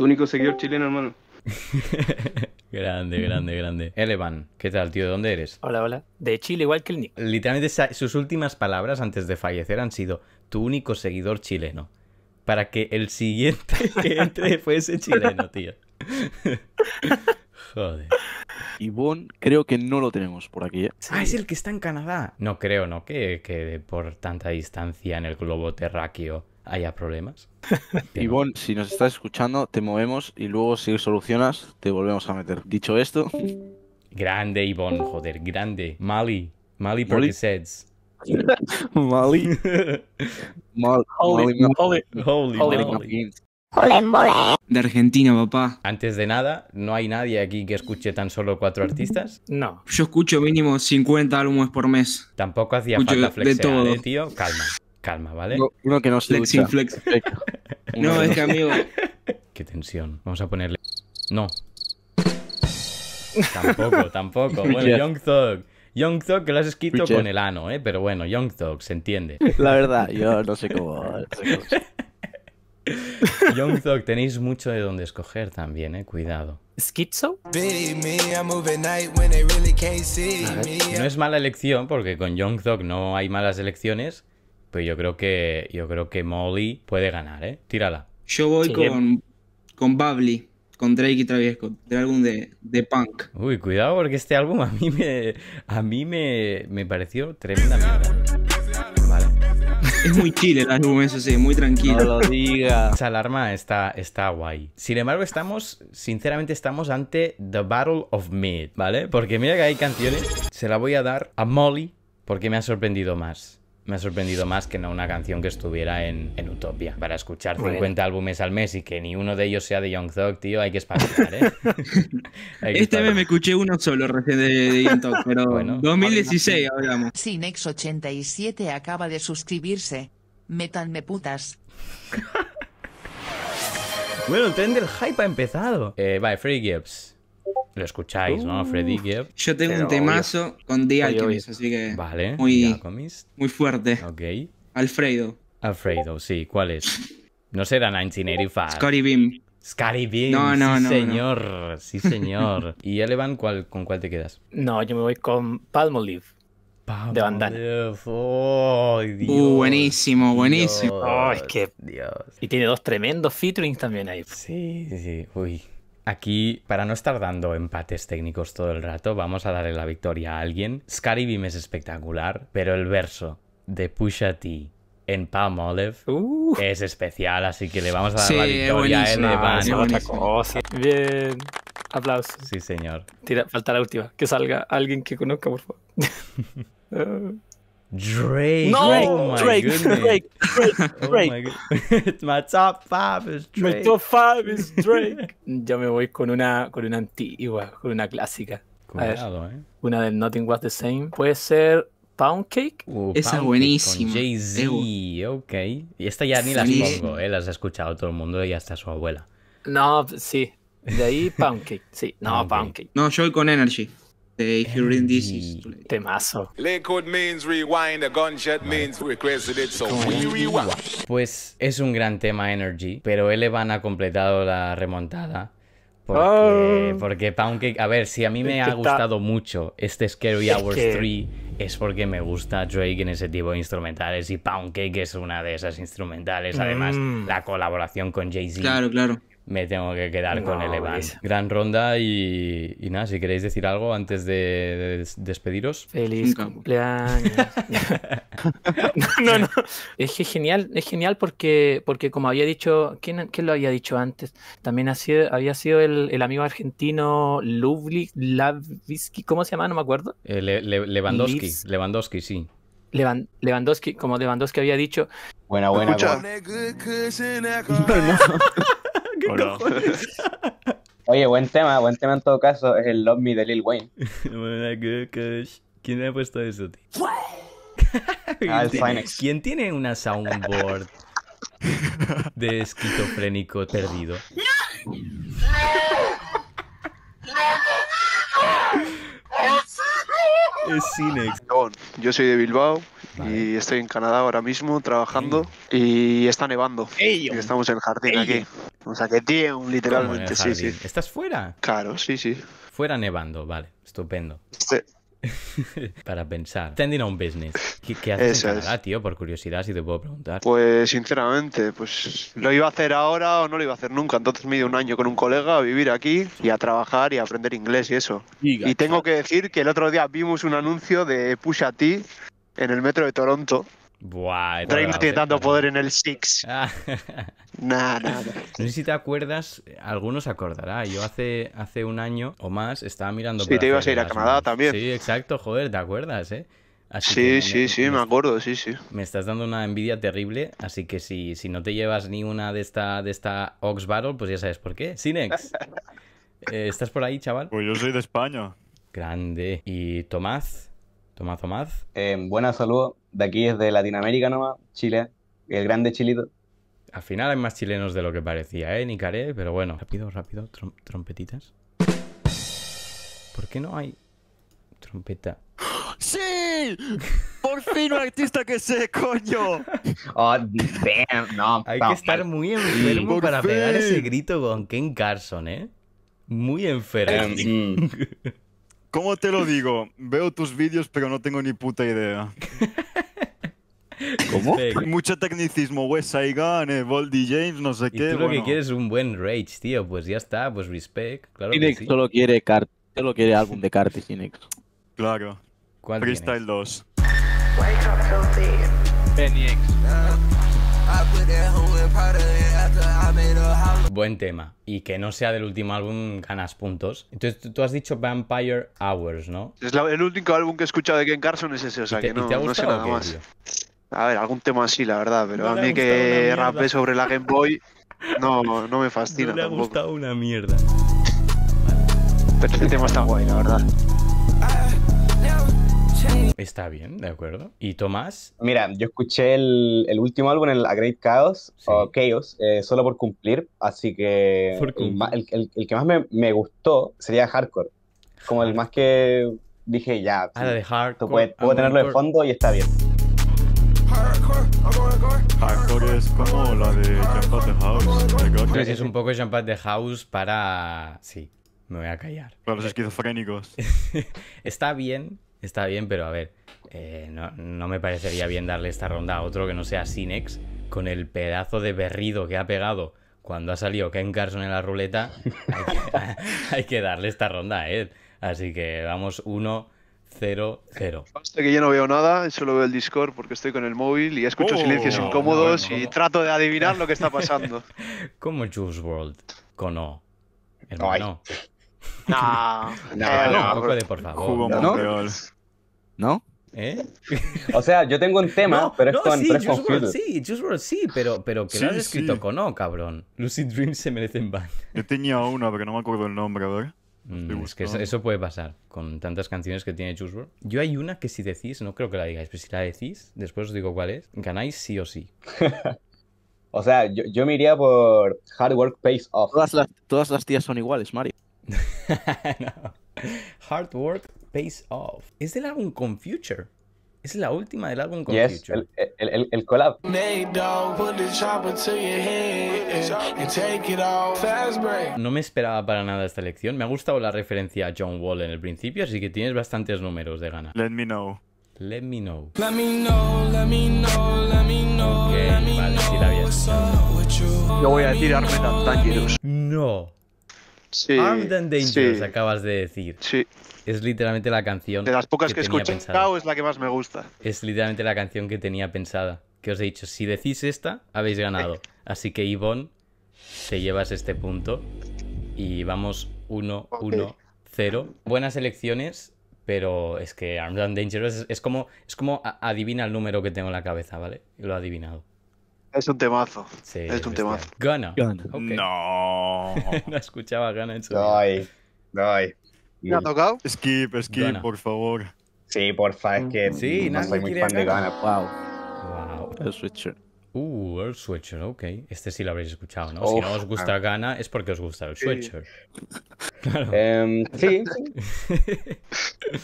Tu único seguidor chileno, hermano. grande, grande, grande. Elevan, ¿qué tal, tío? ¿De dónde eres? Hola, hola. De Chile, igual que el Nick. Literalmente sus últimas palabras antes de fallecer han sido tu único seguidor chileno. Para que el siguiente que entre fuese chileno, tío. Joder. Ivonne, creo que no lo tenemos por aquí, ¿eh? Ah, es el que está en Canadá. No creo, ¿no? Que, que por tanta distancia en el globo terráqueo haya problemas. Ivonne, si nos estás escuchando, te movemos y luego si solucionas, te volvemos a meter. Dicho esto, Grande, Ivonne, joder, grande. Mali. Mali Mali. Percocets. Mali. Mali- holy. Holy Holy. De Argentina, papá. Antes de nada, ¿no hay nadie aquí que escuche tan solo cuatro artistas? No. Yo escucho mínimo 50 álbumes por mes. Tampoco hacía Escucho falta de flexear, todo. ¿eh, tío? Calma, calma, ¿vale? Uno, uno que no se Flex flex. No, es que amigo, Qué tensión. Vamos a ponerle... No. Tampoco, tampoco. Bueno. Young Thug. Young Thug que lo has escrito con el ano, ¿eh? Pero bueno, Young Thug, se entiende. La verdad, yo no sé cómo. no sé cómo- Young Thug, tenéis mucho de donde escoger también, ¿eh? Cuidado. ¿Schizo? No es mala elección, porque con Young Thug no hay malas elecciones. Pero yo creo que yo creo que Molly puede ganar, ¿eh? Tírala. yo voy Sí. con, con Bubbly, con Drake y Travis Scott, del álbum de, de punk. Uy, cuidado porque este álbum a mí me a mí me, me pareció tremenda mierda. Vale. Es muy chill el álbum, eso sí, muy No tranquilo. lo digas. Esa alarma está, está guay. Sin embargo, estamos, sinceramente, estamos ante The Battle of Mid, ¿vale? Porque mira que hay canciones. Se la voy a dar a Molly porque me ha sorprendido más. Me ha sorprendido más que no una canción que estuviera en, en Utopia. Para escuchar Bueno. 50 álbumes al mes y que ni uno de ellos sea de Young Thug, tío, hay que espabilar, ¿eh? Hay que Este mes me escuché uno solo recién de, de Young Thug, pero Bueno. 2016 hablamos. Cinex87 acaba de suscribirse. Métanme putas. Bueno, el tren del hype ha empezado. Eh, vale, Freddie Gibbs. Lo escucháis, ¿no? Uh. Freddie Gibbs. Yo tengo Pero un temazo con The Obvio, Alchemist, obvio. así que Vale. Muy- The Alchemist. muy fuerte. Ok. Alfredo, Alfredo, sí, ¿cuál es? No será 1985. Scotty Beam. Scotty Beam, No, no, sí no, señor, sí señor. ¿Y Elevan, ¿cuál, con cuál te quedas? No, yo me voy con Palmolive. De bandana. Oh, Dios, Uh, buenísimo, buenísimo. Dios, Oh, es que- Dios. Y tiene dos tremendos featurings también ahí. Sí, sí, sí, uy. Aquí, para no estar dando empates técnicos todo el rato, vamos a darle la victoria a alguien. Scotty Beam es espectacular, pero el verso de Pusha T en Palmolive Uh, es especial, así que le vamos a dar Sí, la victoria a otra cosa. Bien. Aplausos. Sí, señor. Tira, falta la última. Que salga alguien que conozca, por favor. Drake. No, oh my Drake, goodness. Drake, Drake, Oh Drake. my My top five is My Drake. top 5 is Drake. Yo me voy con una, con una antigua, con una clásica. A ver. Cuidado, eh. Una del Nothing Was the Same. Puede ser Pound Cake. Uh, Esa es buenísima. Jay-Z, ok. Y esta ya ni las Sí. pongo, eh. Las ha escuchado todo el mundo y hasta su abuela. No, sí. De ahí Pound Cake. Sí, no, Pound Pound Cake. No, yo voy con Energy. This Is Too Late. Temazo. Lakewood means rewind, a gunshot means requested it, so we rewind. Pues es un gran tema Energy, pero Elevan ha completado la remontada. Porque, Oh. porque Pound Cake, a ver, si a mí me ha está- gustado mucho este Scary Es Hours que- 3, es porque me gusta Drake en ese tipo de instrumentales y Pound Cake es una de esas instrumentales. Además, Mm. la colaboración con Jay-Z. Claro, claro. Me tengo que quedar con No, Elevan. es- Gran ronda y, y nada, si queréis decir algo antes de, de des- despediros. Feliz cumpleaños. no, no. Es que genial, es genial porque, porque como había dicho, ¿quién, quién lo había dicho antes? También ha sido- había sido el, el amigo argentino Lubli, Lavisky, ¿cómo se llama? No me acuerdo. Eh, Le- Le- Lewandowski, Liz. Lewandowski, sí. Levan- Lewandowski, como Lewandowski había dicho, Buena, buena. Escucha. con- Oye, buen tema, buen tema en todo caso es el Love Me de Lil Wayne. ¿Quién le ha puesto eso, tío? Ah, ¿Quién, Finex. quién tiene una soundboard de esquizofrénico perdido? Es Cinex. Yo soy de Bilbao Vale. y estoy en Canadá ahora mismo trabajando y está nevando. Y estamos en el jardín aquí. O sea que tiene ¿Cómo en el literalmente, sí, sí. ¿Estás fuera? Claro, sí, sí. Fuera nevando, vale, estupendo. Sí. Para pensar. Standing on business. ¿Qué, qué haces Eso en es. Canadá, tío? Por curiosidad, si te puedo preguntar. Pues sinceramente, pues lo iba a hacer ahora o no lo iba a hacer nunca. Entonces me he ido un año con un colega a vivir aquí y a trabajar y a aprender inglés y eso. Y tengo que decir que el otro día vimos un anuncio de Pusha T en el metro de Toronto. Buah, Drake no tiene tanto poder en el Six. Ah, Nah, nah, nah. no sé si te acuerdas, algunos se acordará. Yo hace, hace un año o más estaba mirando. Sí, te ibas a ir a. Canadá también. Sí, exacto, joder, ¿te acuerdas, eh? Así Sí, que sí, sí, me acuerdo, sí, sí. Me estás dando una envidia terrible, así que si, si no te llevas ni una de esta, de esta Ox Battle, pues ya sabes por qué. Sinex, eh, ¿estás por ahí, chaval? Pues yo soy de España. Grande. ¿Y Tomás? ¿Tomás Tomás? Eh, buenas saludos. De aquí es de Latinoamérica nomás, Chile. El grande Chilito. Al final hay más chilenos de lo que parecía, ¿eh? Nicaré, pero bueno. Rápido, rápido, trom- trompetitas. ¿Por qué no hay trompeta? ¡Sí! ¡Por fin un artista que sé, coño! Oh, damn, no. Hay no, que estar muy enfermo para pegar ese grito con Ken Carson, ¿eh? Muy enfermo. Mm, ¿Cómo te lo digo? Veo tus vídeos, pero no tengo ni puta idea. ¿Cómo? Respect. Mucho tecnicismo, West Gun, eh, Voldy James, no sé Y qué. tú lo que quieres es un buen rage, tío. Pues ya está, pues respect. Claro que Cinex sí. solo quiere cart solo quiere álbum de cartas, Cinex. Claro. ¿Cuál Freestyle tienes? 2. Buen tema. Y que no sea del último álbum, ganas puntos. Entonces tú- has dicho Vampire Hours, ¿no? Es la- el único álbum que he escuchado de Ken Carson es ese, o sea ¿Y te, que no, y te ha no sé nada qué, más. tío? A ver, algún tema así, la verdad, pero No a mí que rape sobre la Game Boy no, no me fascina No le ha tampoco. gustado una mierda. Pero este tema está guay, la verdad. Está bien, de acuerdo. ¿Y Tomás? Mira, yo escuché el, el último álbum, el A Great Chaos, Sí. o Chaos, eh, solo por cumplir, así que Por el, el- el- el que más me, me gustó sería Hardcore. Como el más que dije, ya, Ah, la de Hardcore. puedo tenerlo de Hardcore. fondo y está bien. Hardcore es como la de Jump Out the House. de God. Entonces es un poco Champagne de House para... Sí, me voy a callar. Para los esquizofrénicos. Está bien, está bien, pero a ver, eh, no, no me parecería bien darle esta ronda a otro que no sea Sinex, con el pedazo de berrido que ha pegado cuando ha salido Ken Carson en la ruleta. Hay que, hay que darle esta ronda a él. Así que vamos 1, 0, 0. Basta que yo no veo nada, solo veo el Discord porque estoy con el móvil y escucho Oh, silencios incómodos bueno. y trato de adivinar lo que está pasando. Como Juice World, con O. Hermano, No, eh, un no, poco de por favor. Jugo ¿no? Montreal. ¿No? ¿Eh? O sea, yo tengo un tema, No, pero es no, con, sí, pero es con Juice WRLD, Future. sí, Juice WRLD sí, pero, pero que lo has Sí, escrito sí. con O, cabrón. Lucid Dreams se merecen ban. Yo tenía una, pero no me acuerdo el nombre, a ver. Mm, es que eso, puede pasar con tantas canciones que tiene Juice WRLD. Yo hay una que si decís, no creo que la digáis, pero si la decís, después os digo cuál es, ganáis sí o sí. O sea, yo, yo me iría por Hard Work Pays Off. Todas las, todas las tías son iguales, Mario. No. Hard Work Pays Off. Es del álbum con Future. Es la última del álbum con Yes, Future. el, el, el, el collab. No me esperaba para nada esta elección. Me ha gustado la referencia a John Wall en el principio, así que tienes bastantes números de gana. Let me know. Let me know. Ok, vale, sí la había escuchado. yo voy a Dangerous. No. Sí, Armed and Dangerous, sí, acabas de decir. sí. Es literalmente la canción De las pocas que, he tenía escuchado pensada. es la que más me gusta. Es literalmente la canción que tenía pensada. Que os he dicho, si decís esta, habéis ganado. Así que Ivonne, te llevas este punto. Y vamos 1, 1, 0. Buenas elecciones, pero es que Armed and Dangerous es, es como, es como a- adivina el número que tengo en la cabeza, ¿vale? Lo he adivinado. Es un temazo. Sí, Es un temazo. Gana. Gana. No. no escuchaba Gana en su vida. Doy, doy. ¿Me ha tocado? Skip, skip, Gana. por favor. Sí, porfa, es que Sí, no soy muy fan de Ghana. Ghana. Wow. Wow. El Switcher. Uh, el Switcher, ok. Este sí lo habréis escuchado, ¿no? si no os gusta Gana es porque os gusta el Sí. Switcher. Claro. Em, sí, sí.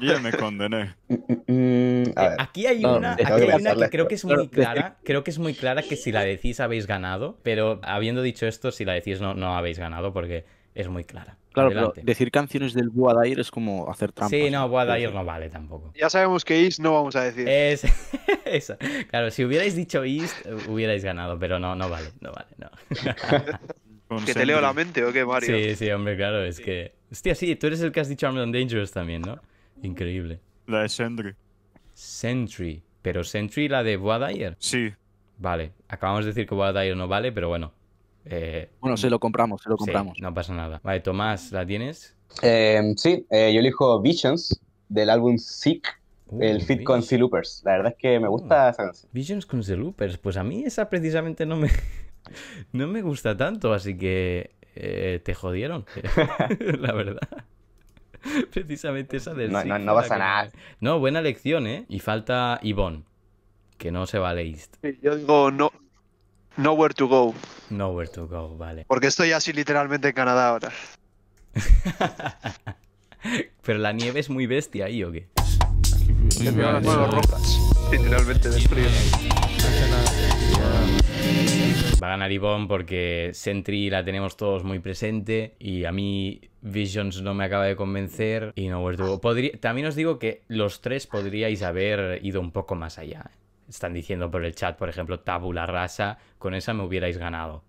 Yo ya me condené. Mm, a ver. Aquí hay No, una, aquí que hay una que pasarle creo que es muy clara. Creo que es muy clara que si la decís habéis ganado. Pero habiendo dicho esto, si la decís no, no habéis ganado porque es muy clara. Claro, pero decir canciones del Buadair es como hacer trampas. Sí, no, Boadair no vale tampoco. Ya sabemos que Is no vamos a decir. Es eso. Claro, si hubierais dicho East, eh, hubierais ganado, pero no, no vale, no vale, no. ¿Que te leo la mente o qué, Mario? Sí, sí, hombre, claro, es que. Hostia, sí, tú eres el que has dicho Armed and Dangerous también, ¿no? Increíble. La de Sentry. Sentry. Pero Sentry, la de Boadair. Sí. Vale, acabamos de decir que Boadair no vale, pero bueno. Eh, Bueno, se lo compramos, se lo sí, compramos. no pasa nada. Vale, Tomás, ¿la tienes? Eh, sí, eh, yo elijo Visions del álbum Sick, Uh, el fit con. Sea Loopers. La verdad es que me gusta esa canción. Visions con The Loopers. Pues a mí esa precisamente no me, no me gusta tanto, así que eh, te jodieron, la verdad. Precisamente esa del No, no, no pasa que nada. No, buena lección, ¿eh? Y falta Yvonne, que no se vale East. Sí, Yo digo no, Nowhere to Go. Nowhere to go, vale. Porque estoy así literalmente en Canadá ahora. Pero la nieve es muy bestia ahí, ¿o qué? Literalmente del frío. Va a ganar Yvonne porque Sentry la tenemos todos muy presente y a mí Visions no me acaba de convencer y Nowhere to Go. Podría- también os digo que los tres podríais haber ido un poco más allá. ¿eh? Están diciendo por el chat, por ejemplo, Tabula Rasa, con esa me hubierais ganado.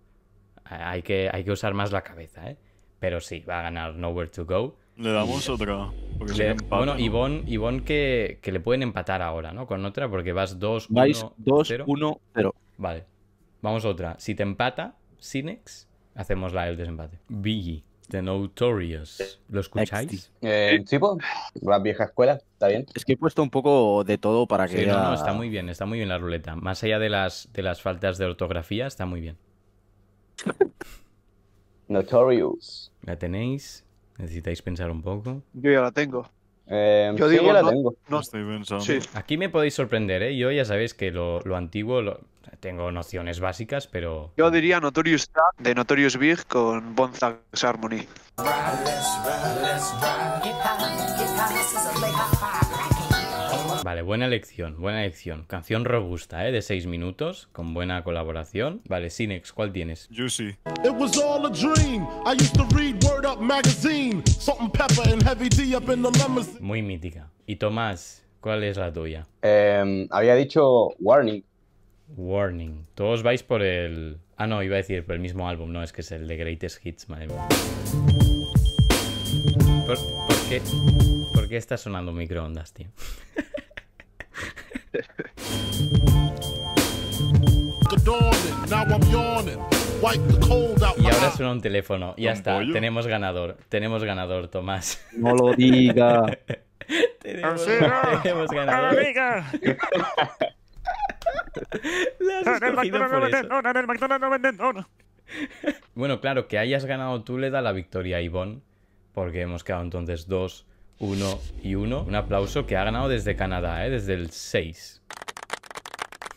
Hay que, hay que usar más la cabeza, ¿eh? Pero sí, va a ganar Nowhere to Go. Le damos otra. Porque Le- bueno, ¿no? Yvonne, Yvonne que, que le pueden empatar ahora, ¿no? Con otra, porque vas 2, Vais 1, 2, 0. 1, 0. Vale. Vamos a otra. Si te empata, Sinex, hacemos la del desempate. Biggie, The Notorious. ¿Lo escucháis? Eh, sí, pues, la vieja escuela, está bien. Es que he puesto un poco de todo para que Sí, no, no, está muy bien, está muy bien la ruleta. Más allá de las, de las faltas de ortografía, está muy bien. Notorious. ¿La tenéis? ¿Necesitáis pensar un poco? Yo ya la tengo. Eh, Yo sí, digo yo la no- tengo. No, Estoy pensando. sí. Aquí me podéis sorprender, ¿eh? Yo ya sabéis que lo, lo antiguo lo- tengo nociones básicas, pero... Yo diría Notorious de Notorious Big con Thugs Harmony. Vale, buena elección, buena elección. Canción robusta, ¿eh? De 6 minutos, con buena colaboración. Vale, Sinex, ¿cuál tienes? Juicy. It was all a dream. I used to read Word Up magazine. Salt and pepper and heavy D up in the limousine. Muy mítica. Y Tomás, ¿cuál es la tuya? Eh, había dicho Warning. Warning. Todos vais por el... Ah, no, iba a decir por el mismo álbum, no, es que es el de Greatest Hits, madre mía. ¿Por, por qué, ¿Por qué está sonando microondas, tío? Y ahora suena un teléfono. Ya ¿Con está, pollo? tenemos ganador. Tenemos ganador, Tomás. No lo diga. tenemos, tenemos ganador. Le has escogido por eso. Bueno, claro, que hayas ganado tú le da la victoria a Ivonne, porque hemos quedado entonces 2, 1 y 1. Un aplauso que ha ganado desde Canadá, ¿eh? desde el 6.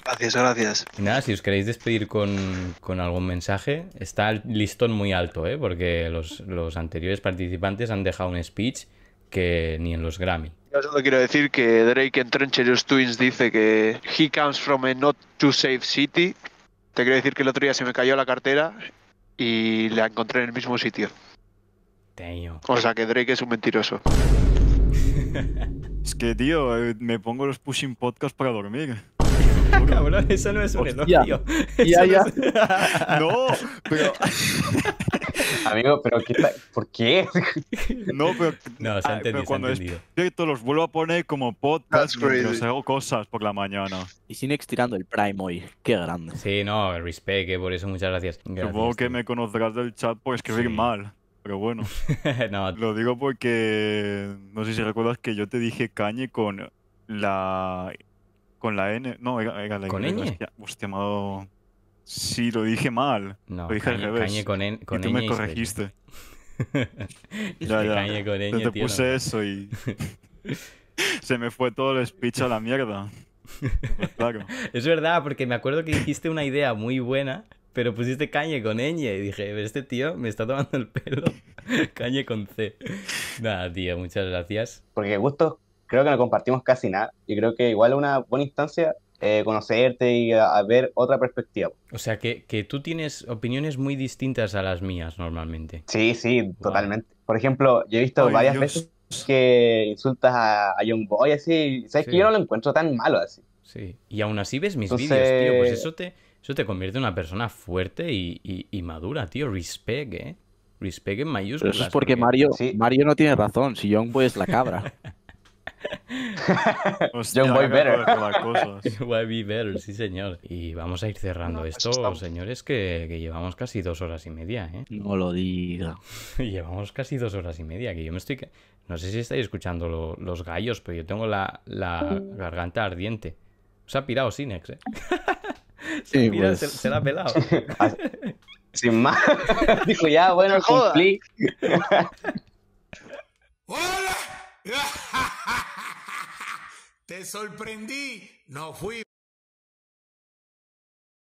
Gracias, gracias. Nada, si os queréis despedir con, con algún mensaje, está el listón muy alto, ¿eh? porque los, los anteriores participantes han dejado un speech que ni en los Grammy. Yo solo quiero decir que Drake en Trencherous Twins dice que he comes from a not too safe city. Te quiero decir que el otro día se me cayó la cartera y la encontré en el mismo sitio. Damn. O sea que Drake es un mentiroso. Es que, tío, eh, me pongo los pushing podcast para dormir. Cabrón, eso no es un Hostia. elogio. Ya, ya. no es- No, pero. Amigo, pero. ¿por qué? No, pero. No, se ha ah, entendido, pero se ha cuando despierto los vuelvo a poner como podcast mientras hago cosas por la mañana. Y Sinex tirando el Prime hoy. Qué grande. Sí, no, respect, eh, por eso muchas gracias. Gracias, Supongo que tío. me conocerás del chat por escribir Sí. mal. Pero bueno, no, lo digo porque no sé si recuerdas que yo te dije cañe con la con la N, no, era, era la ¿Con Y, ñ? Hostia, hostia, me ha dado- Sí, lo dije mal. no, lo dije al revés. cañe con, en, con y tú me corregiste. Ya, ya. cañe con Yo ñ, te tío, puse no. eso y se me fue todo el speech a la mierda. Claro. Es verdad, porque me acuerdo que dijiste una idea muy buena, pero pusiste cañe con ñ y dije, este tío me está tomando el pelo. cañe con C. Nada, tío, muchas gracias. Porque gustos creo que no compartimos casi nada. Y creo que igual es una buena instancia eh, conocerte y a, a ver otra perspectiva. O sea, que, que tú tienes opiniones muy distintas a las mías normalmente. Sí, sí, totalmente. Por ejemplo, yo he visto Ay, varias Dios. veces que insultas a, a Young Boy así. ¿Sabes Sí. que yo no lo encuentro tan malo así? Sí. Y aún así ves mis Entonces- vídeos, tío. Pues eso te, eso te convierte en una persona fuerte y, y- y madura, tío. Respect, ¿eh? Respect en Pero mayúsculas. eso es porque Mario, Sí. Mario no tiene razón. Si Young Boy es la cabra. Hostia, Young Boy better. better, sí señor. Y vamos a ir cerrando No, pues esto, estamos. señores, que, que llevamos casi dos horas y media, ¿eh? No lo diga. Llevamos casi dos horas y media, que yo me estoy... No sé si estáis escuchando lo- los gallos, pero yo tengo la, la garganta ardiente. Se ha pirado Sinex, ¿eh? se, Sí, pirado, pues. se, se la ha pelado. Sin más. Dijo, ya, bueno, ¡No jodas! Te sorprendí, no fui.